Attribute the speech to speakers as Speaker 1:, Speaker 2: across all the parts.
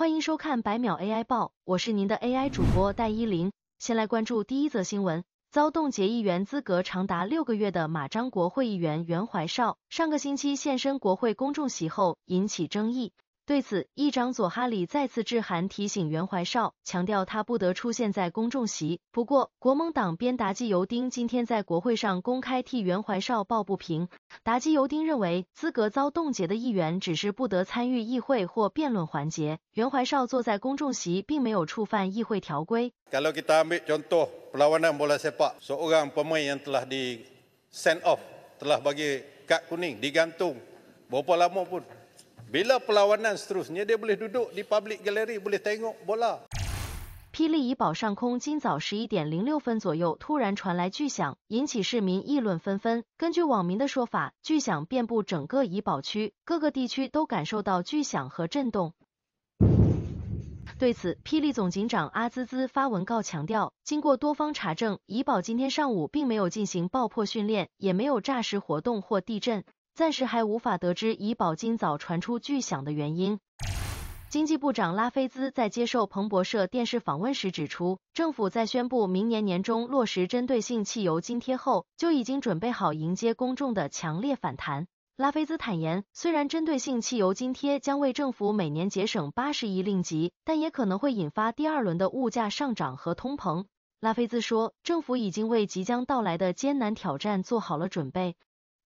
Speaker 1: 欢迎收看百秒 AI 报，我是您的 AI 主播戴依林。先来关注第一则新闻，遭冻结议员资格长达六个月的马张国会议员袁怀少，上个星期现身国会公众席后引起争议。对此，议长佐哈里再次致函提醒袁怀少，强调他不得出现在公众席。不过，国盟党鞭达基尤丁今天在国会上公开替袁怀少抱不平。达基尤丁认为，资格遭冻结的议员只是不得参与议会或辩论环节，袁怀少坐在公众席并没有触犯议会条规。
Speaker 2: Kalau kita ambil contoh perlawanan bola sepak, seorang pemain yang telah di send off, telah bagi kad kuning, digantung, berapa lama pun. Bila perlawanan seterusnya dia boleh duduk di public gallery boleh tengok bola.
Speaker 1: 霹雳怡保上空今早十一点零六分左右突然传来巨响，引起市民议论纷纷。根据网民的说法，巨响遍布整个怡保区，各个地区都感受到巨响和震动。对此，霹雳总警长阿滋滋发文告强调，经过多方查证，怡保今天上午并没有进行爆破训练，也没有诈尸活动或地震。暂时还无法得知怡宝今早传出巨响的原因。经济部长拉菲兹在接受彭博社电视访问时指出，政府在宣布明年年中落实针对性汽油津贴后，就已经准备好迎接公众的强烈反弹。拉菲兹坦言，虽然针对性汽油津贴将为政府每年节省八十亿令吉，但也可能会引发第二轮的物价上涨和通膨。拉菲兹说，政府已经为即将到来的艰难挑战做好了准备。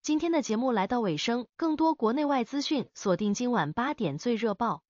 Speaker 1: 今天的节目来到尾声，更多国内外资讯，锁定今晚八点最热报。